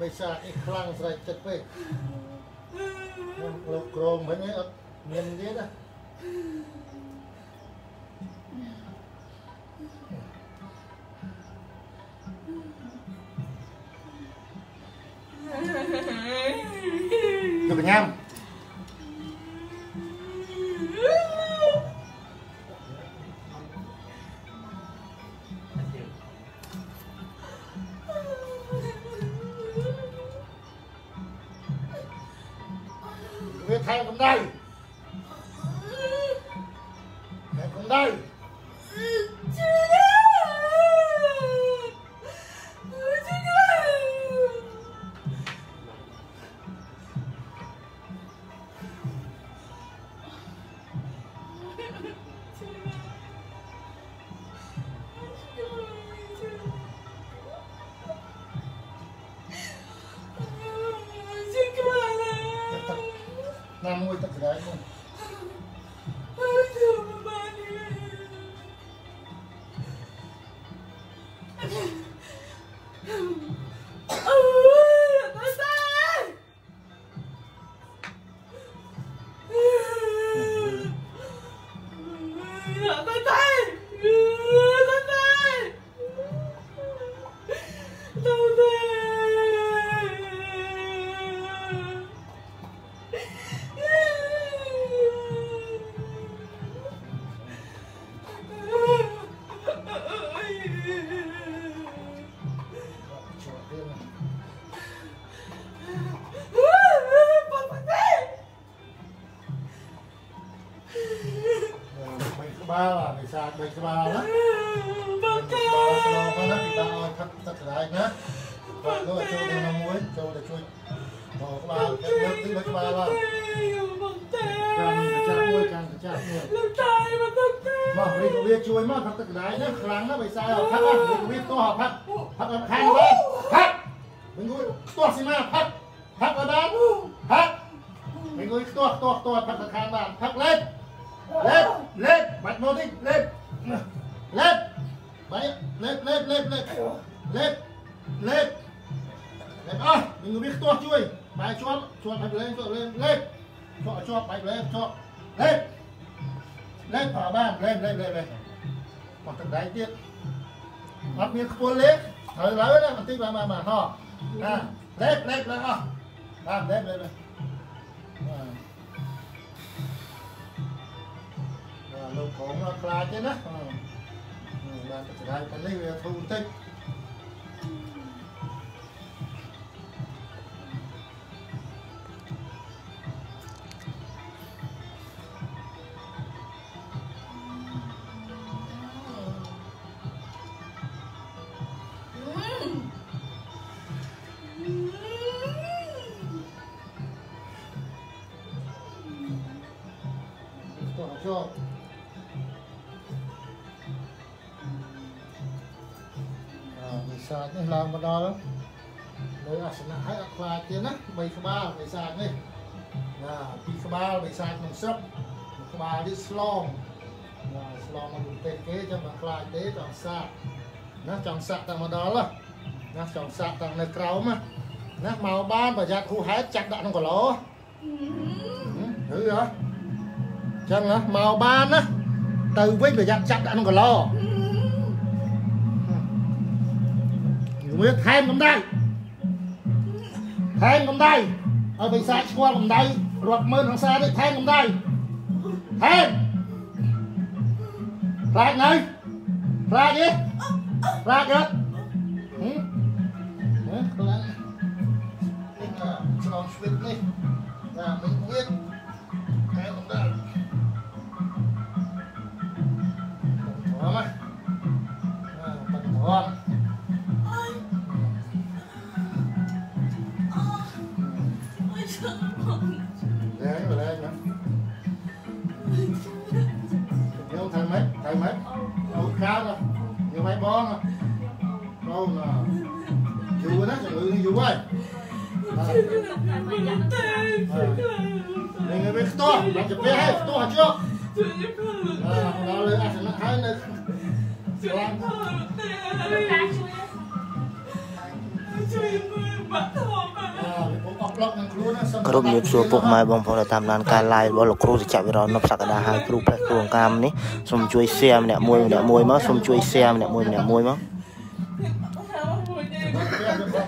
បិសាចនេះខ្លាំងស្រេចចិត្តពេកខ្ញុំលោកក្រងមិញឯងអត់មានទៀតណាទៅបញ្ muối cho để chui bỏ cái ba cái nước tí mấy cái ba là càng phải chạm muối càng phải chạm muối mà đi có biết chui mà thật thật đấy nhá kháng nó phải sai học thắt á đi có biết to học thắt thắt ở khang lên thắt mình ngồi to xí mà thắt thắt ở đó thắt mình ngồi to to to thắt ở khang bàn thắt lên lên lên bật một đi lên lên Đấy, lên lên lên lên lên lên lên ơi mình người biết to chui bài cho cho bạch lên cho lên lên cho cho bạch lên cho lên lên thở bàn lên lên lên lên còn thật đấy ទៀត អត់មានខ្ពស់លេខហើយឡើយណាបន្តិចមកមកមកហោណាលេខលេខលេខអស់បាទលេខលេខលេខបាទបាទលោកក្រុងអត់ខ្លាចទេណាអឺបាទទៅស្ដាយប៉ុណ្នេះវាធូរបន្តិច cho cho à, bị sạc នេះឡើងមកដល់លើអាសនៈឲ្យអត់ខ្លាចទៀតណាបីក្បាលបីសាកនេះណាពីរក្បាលបីសាកក្នុងស្រុកមួយក្បាលនេះស្លងណាស្លងមកប្រទេសគេចាំមិនខ្លាចទេចង់សាកណាចង់សាកតែមកដល់ណាចង់សាកតែនៅក្រោមណាណាមកបានប្រយ័ត្នហួសហេតុចាក់ដាក់ក្នុងកឡោហឹមឬហ៎ ចឹងណាមកបានណាទៅវិញប្រយ័ត្នចាប់ដាក់ក្នុងកឡវាថែមកម្ដៅថែមកម្ដៅឲ្យបិសាចស្គាល់កម្ដៅរាប់ម៉ឺនហង្សានេះថែមកម្ដៅថែមខ្លាចនៅខ្លាចទេខ្លាចអត់ហឹមហឹមខ្លាចនេះឆ្លងស្វិតនេះណាមិនវាថែមកម្ដៅ thằng mấy, thằng mấy. Đâu khá đâu. Nhiều mấy bó nè. Đâu nè. Chứ យូរណាជំងឺនេះយូរហើយនេះវាខ្ទាស់បាច់ទៅពេលហើយខ្ទាស់ចុះអើដល់លើអាសនៈហើយនៅស្លាប់ជួយមើលបាក់ធំ គ្រប់ជំរាបសួរពុកម៉ែបងប្អូនដែលតាមដានការ live របស់លោកគ្រូសច្ចវិរណប់សក្តាហើយគ្រូផ្លេះគ្រូអង្កាមនេះសូមជួយ share ម្នាក់មួយម្នាក់មួយមកសូមជួយ share ម្នាក់មួយម្នាក់មួយមក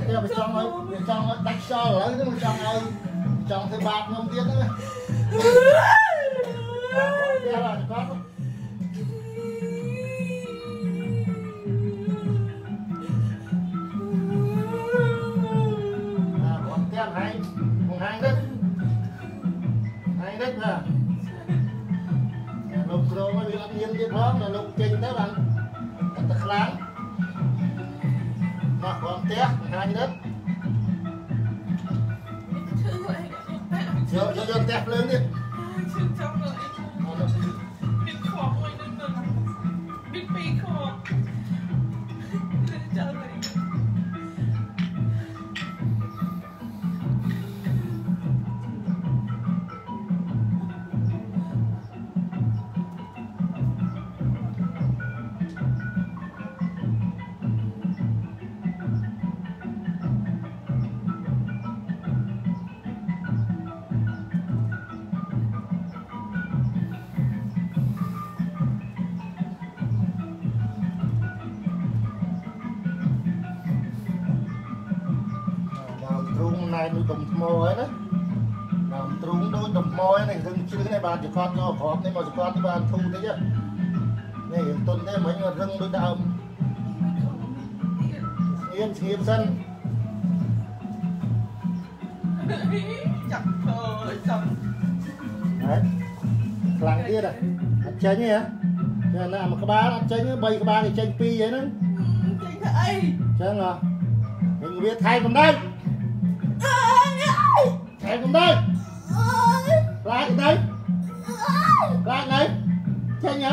វាវាចង់ឲ្យវាចង់ឲ្យដាច់ខ្យល់ឥឡូវនេះចង់ឲ្យចង់ធ្វើបាបខ្ញុំទៀតណា ណាលោកគ្រូមកវាអត់ញៀនទៀតផងដល់លោកចេញទៅបានតែខ្លាំងមកគាត់ផ្ទះហាងនេះយកយកយកផ្ទះភ្លើងនេះ មទ្រូងណែដូចដុំថ្មហើយណាដើមទ្រូងដូចដុំថ្មហើយនេះរឹងជ្រឹងនេះបានចកត់យកក្របនេះមកចកត់នេះបានធូរតិចនេះរឿងទុនទេមិញរឹងដូចដើមស្ងៀមស្ងៀមសិនចាប់ទៅចាំហ៎ខ្លាំងទៀតហ៎អត់ចេញទេហ៎ចាណាមួយក្បាលអត់ចេញទេ3ក្បាលគេចេញ2ហើយហ្នឹងចេញទៅអីចឹងហ៎វិញវាថែកម្ដៅ ថែកម្ដៅខ្លាចទៅខ្លា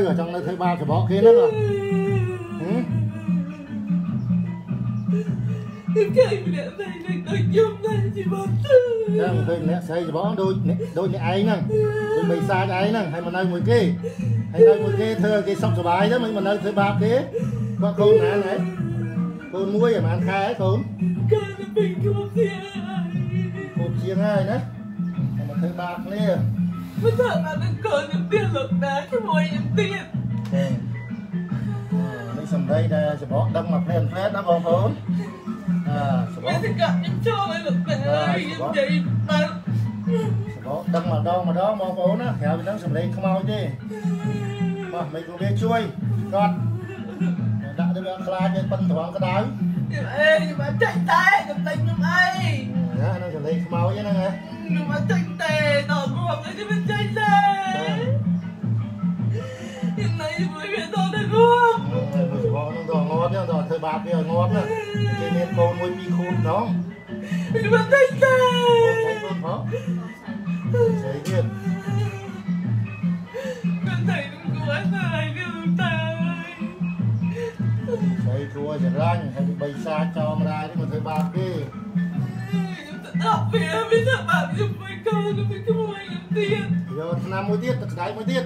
ចង់នៅចង់នៅធ្វើបាបសបកគេហ្នឹងហ៎ខ្ញុំគេម្នាក់តែនឹងដូចខ្ញុំតែជីវិតទៅចឹងឃើញអ្នកស្រីសបកដូចដូចអ្នកឯងហ្នឹងដូចបីសាចឯងហ្នឹងហើយ មកនៅមួយគេហើយនៅមួយគេធ្វើឲ្យគេសុខសប្បាយទៅមិនមកនៅធ្វើបាបគេគាត់កូនណាហើយកូនមួយប្រហែលខែហើយកូនកាលពីខ្ញុំស្ទះគូជាងហើយណាតែមកធ្វើបាបគ្នាមិនថាបានកូនខ្ញុំទៀតលោកតាជាមួយខ្ញុំទៀតចឹងនេះសំដីដែលសបកដឹងមកផ្លែផ្លែណាបងប្អូនអឺសបមាកនតែកាប់ខ្ញុំចូលឲ្យលោកតាខ្ញុំនិយាយបើសបកដឹងម្ដងម្ដងបងប្អូនណាក្រៅពីហ្នឹងសំឡេងខ្មោចទេបាទមិនក៏វាជួយគាត់ដាក់ទៅវាខ្លាចឲ្យប៉ិនត្រង់ក្តៅខ្ញុំអេខ្ញុំអត់ចាច់តែខ្ញុំតែខ្ញុំអីណាហ្នឹងសំឡេងខ្មោចហ្នឹងហ៎ ខ្ញុំអត់ចាច់តែដល់រួមខ្ញុំមិនចាច់តែខ្ញុំណៃមួយវាដល់ទៅរួមមួយសបកហ្នឹងដល់ងត់ហ្នឹងដល់ធ្វើបាបគេឲ្យងត់ណាគេមានកូនមួយពីរខួបដល់ខ្ញុំមិនចាច់តែកូនផងស្អីទៀតខ្ញុំតែខ្ញុំគួរតែខ្ញុំតែស្អីគួរច្រាញ់ហើយបីសាចោមរាយនេះមកធ្វើបាបគេខ្ញុំទៅ ដល់វាវាថាបាក់ខ្ញុំមួយកូនខ្ញុំជាមួយខ្ញុំទៀតយកឆ្នាំមួយទៀតទឹកស្ដាយមួយទៀត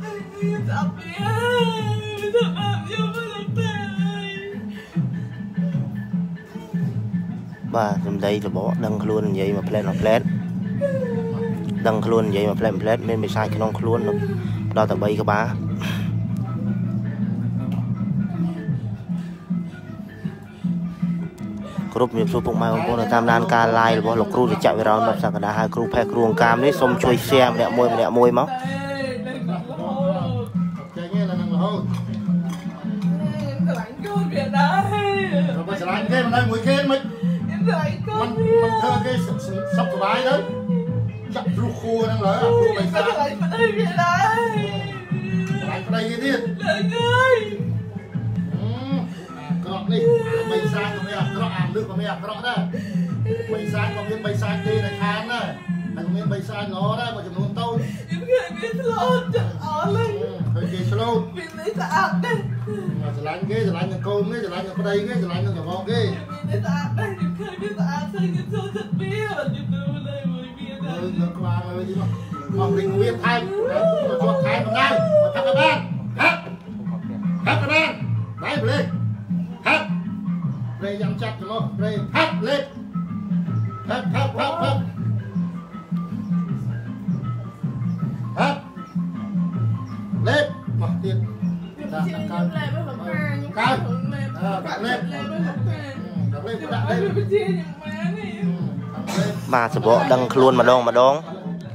ខ្ញុំទៅដល់វាវាថាបាក់ខ្ញុំមិនដល់តែបាទសំដីរបកដឹងខ្លួននិយាយមកផ្លែតមកផ្លែតដឹងខ្លួននិយាយមកផ្លែតមកផ្លែតមានបិសាចក្នុងខ្លួនដល់តែ3ក្បាល គ្រប់ជំរាបសួរពុកម៉ែបងប្អូនដែលតាមដានការ live របស់លោកគ្រូសច្ចវិរណប់សក្តាហើយគ្រូផេះគ្រូអង្កាមនេះសូមជួយ share ម្នាក់មួយម្នាក់មួយមកចេញឯនឹងរហូតខ្លាញ់កូនវាដែរបើឆ្លាញ់គេមិននៅមួយគេមិនខ្ញុំខ្លាញ់កូមិននវាមិនធ្វើគេសុខសប្បាយទៅខចាក់គ្រូគូហ្នឹងឡើយគ្រូបិសា Sao lại phải đây vậy đây ឡើងប្តីទៀត Đừng ơi ក្រក់ នេះបិសាក៏មានអាក្រក់អាលឹកក៏មានអាក្រក់ដែរបិសាក៏មានបិសាទេនៅខាងដែរហើយមានបិសាល្អដែរបើចំនួនតូច Em gửi biết lộn chẳng ó lên ឃើញគេស្លូត Mình lấy tạc đây ស្រឡាញ់គេស្រឡាញ់នឹងកូនគេស្រឡាញ់នឹងប្តីគេស្រឡាញ់នឹងកំងគេ Mình lấy tạc đây Em gửi biết tạc Sao cái số thật biết Mà em đưa đây mới biết លើ đây លើក្បាលលើទីមកមករីងវាថែមគាត់ Ờ, Bạn đặt lên lên. lên với một hà ដាក់លេ Nhưng ដាក់ mà លេ em chưa nhầm má này លេបាទសបកដឹងខ្លួនម្ដងម្ដង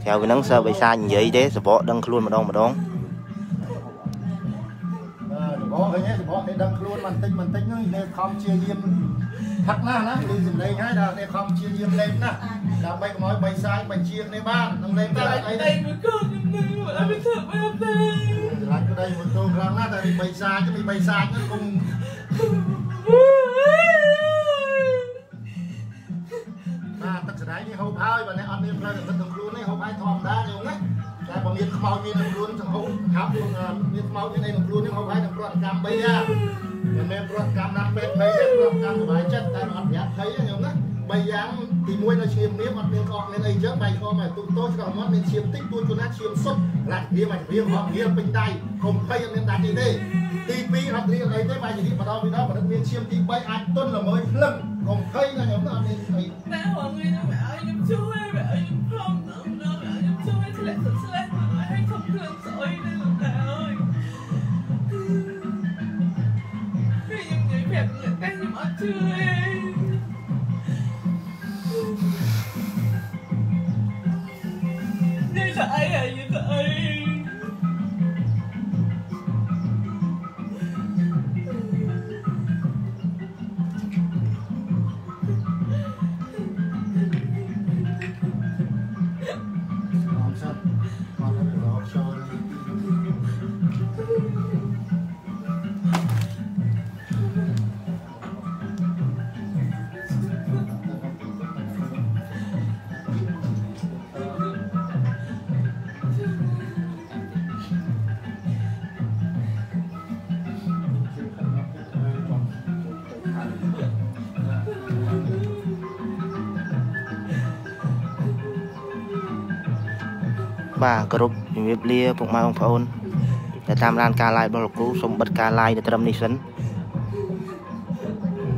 ក្រៅពីហ្នឹងសើបិសាចនិយាយទេសបកដឹងខ្លួនម្ដងម្ដងអឺសបកឃើញទេសបកគេដឹងខ្លួនបន្តិចបន្តិចហ្នឹងគេខំជាយាម ផឹកណាស់ណាលឺសំឡេងហើយដល់គេខំជាយាមលេងណាស់ដើម្បីកុំឲ្យបៃសាយបញ្ជាគ្នាបាននឹងលេងតែអី Tại đây mới con em này Mà em biết thật em đây ឆ្លាញ់ក្តីមកទូខ្លាំងណាស់តែបៃសាយទៅបៃសាយហ្នឹងគុំណាទឹកស្ដាយនេះហូបហើយបើអ្នកអត់មានផ្លូវទឹកក្នុងខ្លួននេះហូបហើយធម្មតាញោមណាតែបើមានខ្មោចមានក្នុងខ្លួនចង្ហូបហាប់មានខ្មោចមានអីក្នុងខ្លួននេះហូបហើយនឹងប្រតិកម្មបីណា មិនមែនប្រតិកម្មណាស់ពេកភ័យទេប្រតិកម្មសុបាយចិត្តតែអត់ប្រយ័ត្នភ័យទេញោមណាបីយ៉ាងទី1នៅឈាមនេះអត់មានក្អកមានអីចឹងបែកក្អកមកទុកតូចឆ្កោមាត់មានឈាមតិចទួចខ្លួនណាឈាមសុទ្ធរាច់វាមកវាហត់វាពេញដៃកុំភ័យអត់មានដាច់ទេទី2អត់រៀនអីទេបែរជារៀនម្ដងពីរដងបើនឹកមានឈាមទី3អាចទុនល្មើយភ្លឹងកុំភ័យណាញោមណាអត់មានអី Mẹ hỏi người nó mẹ ơi em chui Mẹ ơi em không Nó nó to បាទគោរពជំរាបលាពុកម៉ែបងប្អូនដែលតាមដានការ live របស់លោកគ្រូសូមបិទការ live ទៅត្រឹមនេះសិន